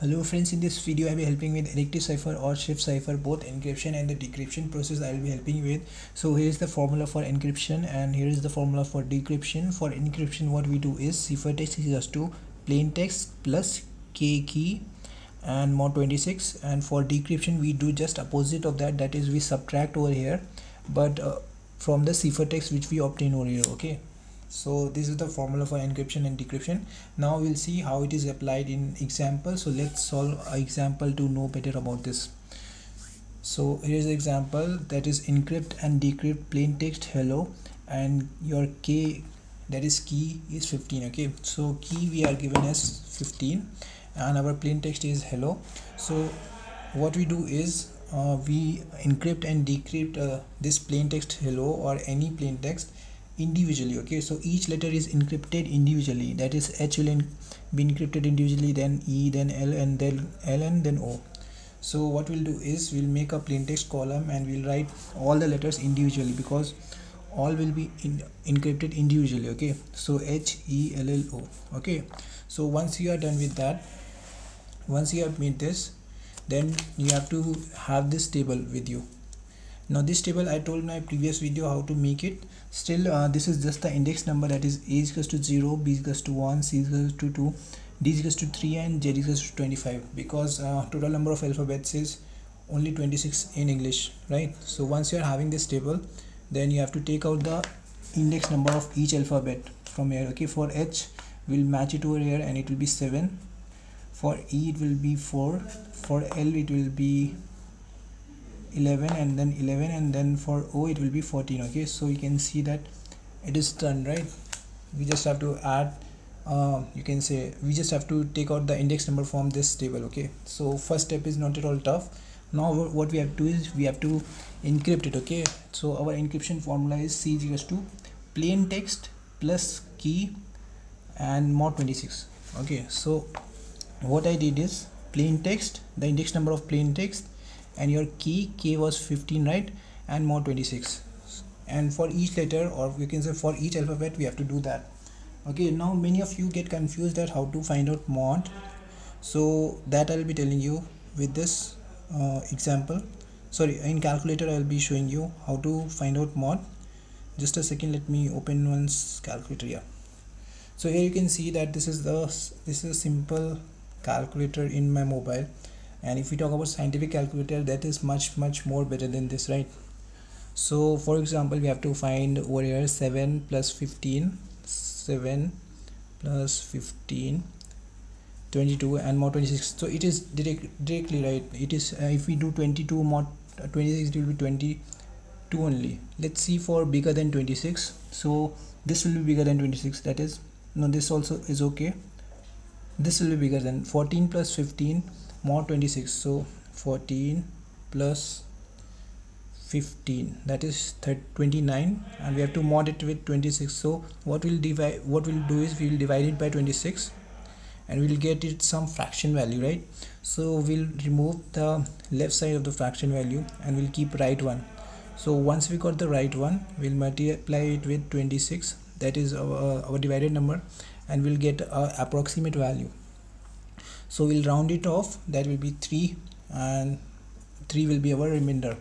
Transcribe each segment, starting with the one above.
Hello friends, in this video I will be helping with additive cipher or shift cipher both encryption and the decryption process I will be helping with. So here is the formula for encryption and here is the formula for decryption. For encryption what we do is ciphertext is just to plain text plus k key and mod 26 and for decryption we do just opposite of that that is we subtract over here but uh, from the ciphertext which we obtain over here okay so this is the formula for encryption and decryption. Now we'll see how it is applied in example. So let's solve example to know better about this. So here's example that is encrypt and decrypt plain text hello and your k that is key is 15 okay? So key we are given as 15 and our plain text is hello. So what we do is uh, we encrypt and decrypt uh, this plain text hello or any plain text individually okay? So each letter is encrypted individually. That is h will be encrypted individually then e then l and then l and then o. So what we'll do is we'll make a plain text column and we'll write all the letters individually because all will be in, encrypted individually okay? So h e l l o okay? So once you are done with that once you have made this then you have to have this table with you now this table i told in my previous video how to make it. Still uh, this is just the index number that is a is equals to 0 b is equals to 1 c is equals to 2 d is equals to 3 and z is equals to 25 because uh, total number of alphabets is only 26 in english right? So once you are having this table then you have to take out the index number of each alphabet from here. Okay for h we'll match it over here and it will be 7 for e it will be 4 for l it will be 11 and then 11 and then for o it will be 14 okay? So you can see that it is done right? We just have to add uh, you can say we just have to take out the index number from this table okay? So first step is not at all tough. Now what we have to do is we have to encrypt it okay? So our encryption formula is c equals to plain text plus key and mod 26 okay? So what i did is plain text the index number of plain text and your key k was 15 right? And mod 26 and for each letter or you can say for each alphabet we have to do that. Okay now many of you get confused at how to find out mod so that i'll be telling you with this uh, example. Sorry in calculator i'll be showing you how to find out mod just a second let me open one's calculator here. So here you can see that this is the this is a simple calculator in my mobile and if we talk about scientific calculator that is much much more better than this right? So for example we have to find over here 7 plus 15 7 plus 15 22 and mod 26 so it is direct, directly right? It is uh, if we do 22 mod uh, 26 it will be 22 only. Let's see for bigger than 26 so this will be bigger than 26 that is. No this also is okay. This will be bigger than 14 plus 15 mod 26 so 14 plus 15 that is 29 and we have to mod it with 26 so what we'll divide what we'll do is we'll divide it by 26 and we'll get it some fraction value right? So we'll remove the left side of the fraction value and we'll keep right one. So once we got the right one we'll multiply it with 26 that is our, our divided number and we'll get a approximate value so we'll round it off. That will be 3 and 3 will be our remainder.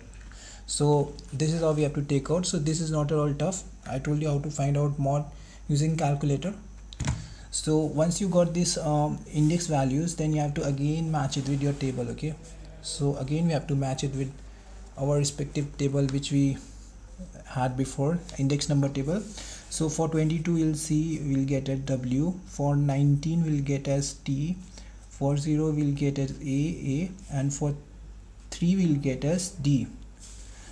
So this is how we have to take out. So this is not at all tough. I told you how to find out mod using calculator. So once you got this um, index values then you have to again match it with your table okay? So again we have to match it with our respective table which we had before index number table. So for 22 you'll see we'll get a w. For 19 we'll get as t for 0 we'll get as a a and for 3 we'll get as d.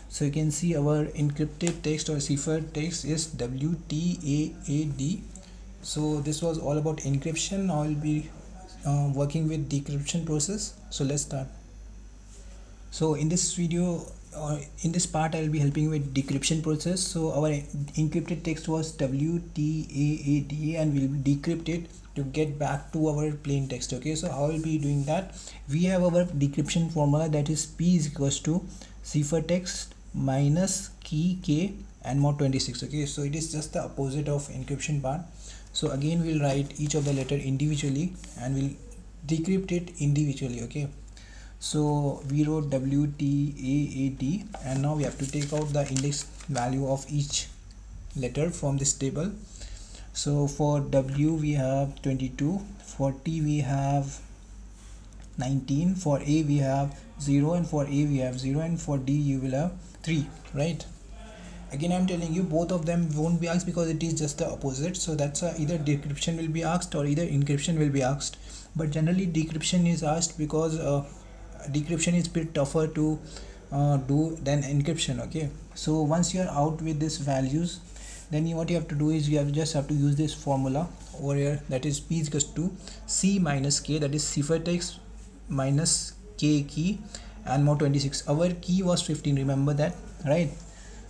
So you can see our encrypted text or cipher text is w t a a d. So this was all about encryption. Now i'll be uh, working with decryption process. So let's start. So in this video uh, in this part I'll be helping with decryption process. So our encrypted text was WTAAD and we'll decrypt it to get back to our plain text okay? So how will be doing that? We have our decryption formula that is P is equals to cipher text minus key K and mod 26 okay? So it is just the opposite of encryption part. So again we'll write each of the letter individually and we'll decrypt it individually okay? So we wrote w t a a t and now we have to take out the index value of each letter from this table so for w we have 22 for t we have 19 for a we have 0 and for a we have 0 and for d you will have 3 right? Again i'm telling you both of them won't be asked because it is just the opposite. So that's either decryption will be asked or either encryption will be asked. But generally decryption is asked because uh, decryption is bit tougher to uh, do than encryption okay? So once you are out with these values then you, what you have to do is you have just have to use this formula over here that is p is equals to c minus k that is ciphertext minus k key and mod 26 our key was 15 remember that right?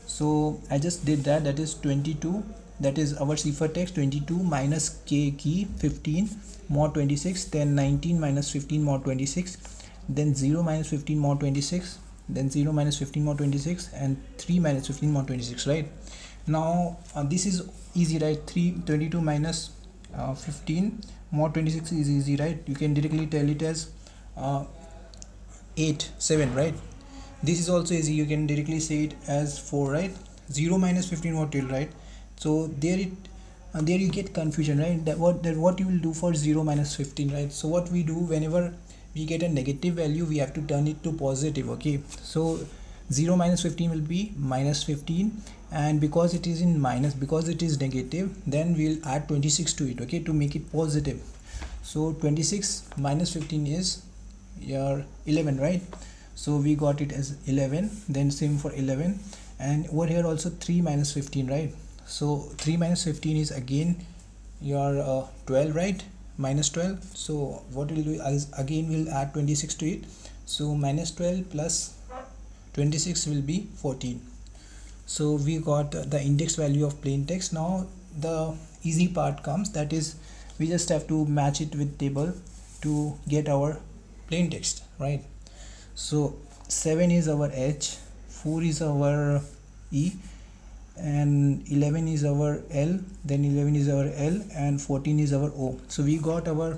So i just did that that is 22 that is our ciphertext 22 minus k key 15 mod 26 then 19 minus 15 mod 26 then 0 minus 15 mod 26 then 0 minus 15 mod 26 and 3 minus 15 mod 26 right now uh, this is easy right? 3 22 minus, uh, 15 mod 26 is easy right? You can directly tell it as uh, 8 7 right? This is also easy. You can directly say it as 4 right? 0 minus 15 what till right so there it and uh, there you get confusion right? That what that what you will do for 0 minus 15 right? So what we do whenever we get a negative value we have to turn it to positive okay? So 0 minus 15 will be minus 15 and because it is in minus because it is negative then we'll add 26 to it okay to make it positive. So 26 minus 15 is your 11 right? So we got it as 11 then same for 11 and over here also 3 minus 15 right? So 3 minus 15 is again your uh, 12 right? Minus 12 so what we'll do is again we'll add 26 to it. So minus 12 plus 26 will be 14 so we got the index value of plain text. Now the easy part comes. That is we just have to match it with table to get our plain text right? So 7 is our h 4 is our e and 11 is our L then 11 is our L and 14 is our O. So we got our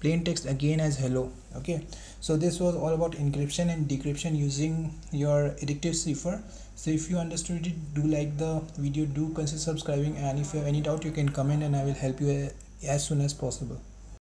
plain text again as hello okay? So this was all about encryption and decryption using your additive cipher. So if you understood it do like the video do consider subscribing and if you have any doubt you can comment and I will help you eh, as soon as possible